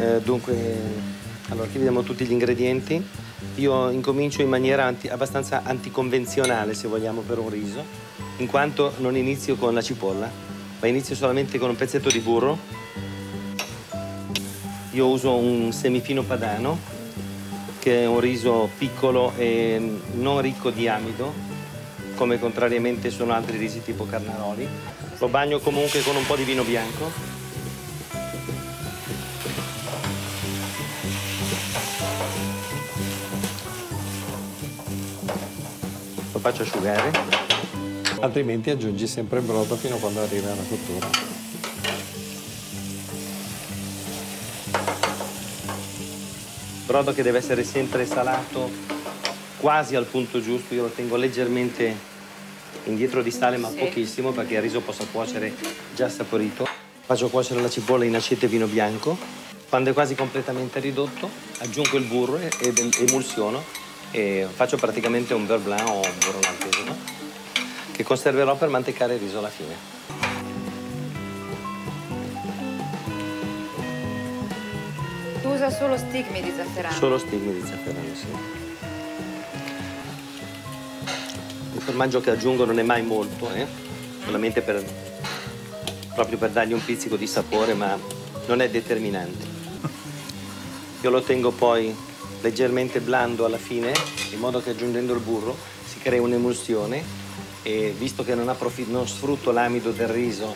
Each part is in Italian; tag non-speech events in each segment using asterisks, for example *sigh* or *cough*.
Eh, dunque, allora qui vediamo tutti gli ingredienti. Io incomincio in maniera anti- abbastanza anticonvenzionale, se vogliamo, per un riso, in quanto non inizio con la cipolla, ma inizio solamente con un pezzetto di burro. Io uso un semifino padano, che è un riso piccolo e non ricco di amido, come contrariamente sono altri risi tipo carnaroli. Lo bagno comunque con un po' di vino bianco. Lo faccio asciugare. Altrimenti aggiungi sempre il brodo fino a quando arriva alla cottura. Brodo che deve essere sempre salato quasi al punto giusto. Io lo tengo leggermente indietro di sale, ma Sì. pochissimo perché il riso possa cuocere già saporito. Faccio cuocere la cipolla in aceto e vino bianco. Quando è quasi completamente ridotto, aggiungo il burro e- ed emulsiono e faccio praticamente un beurre blanc o un no? che conserverò per mantecare il riso alla fine. Tu usa solo stigmi di zafferano. Solo stigmi di zafferano, sì. Il formaggio che aggiungo non è mai molto, eh? solamente per, proprio per dargli un pizzico di sapore, ma non è determinante. Io lo tengo poi leggermente blando alla fine, in modo che aggiungendo il burro si crea un'emulsione e visto che non, non sfrutto l'amido del riso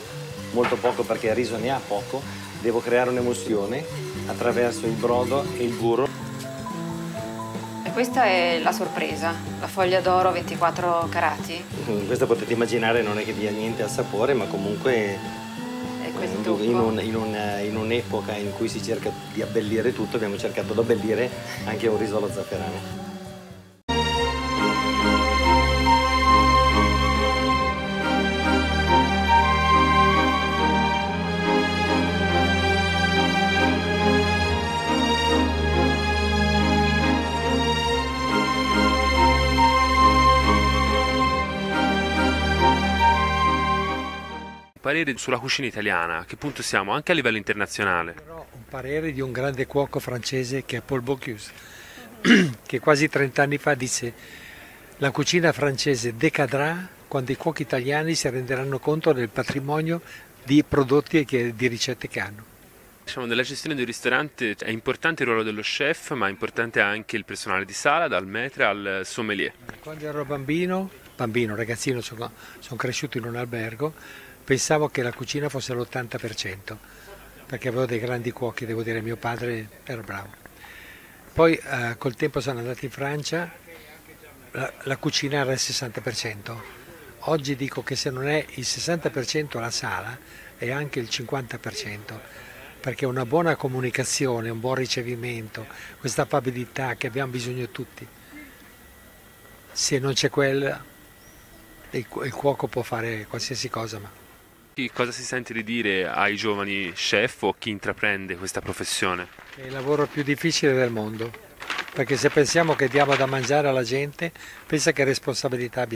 molto poco perché il riso ne ha poco, devo creare un'emulsione attraverso il brodo e il burro. E questa è la sorpresa, la foglia d'oro 24 carati. Mm, Questo potete immaginare non è che dia niente al sapore, ma comunque Questo in, un- in un- in un'epoca in cui si cerca di abbellire tutto, abbiamo cercato di abbellire anche un riso allo zafferano. Parere sulla cucina italiana, a che punto siamo anche a livello internazionale? Però un parere di un grande cuoco francese che è Paul Bocuse, *clears throat* che quasi 30 anni fa disse la cucina francese decadrà quando i cuochi italiani si renderanno conto del patrimonio di prodotti e di ricette che hanno. Diciamo, nella gestione di un ristorante è importante il ruolo dello chef, ma è importante anche il personale di sala, dal maître al sommelier. Quando ero bambino, bambino, ragazzino, sono, sono cresciuto in un albergo, pensavo che la cucina fosse l'80%, perché avevo dei grandi cuochi, devo dire, mio padre era bravo. Poi eh, col tempo sono andato in Francia, la, la cucina era il 60%. Oggi dico che se non è il 60% la sala, è anche il 50%, perché una buona comunicazione, un buon ricevimento, questa affabilità che abbiamo bisogno tutti, se non c'è quella, il, cu- il cuoco può fare qualsiasi cosa, ma Cosa si sente di dire ai giovani chef o chi intraprende questa professione? è il lavoro più difficile del mondo. Perché se pensiamo che diamo da mangiare alla gente, pensa che responsabilità abbiamo.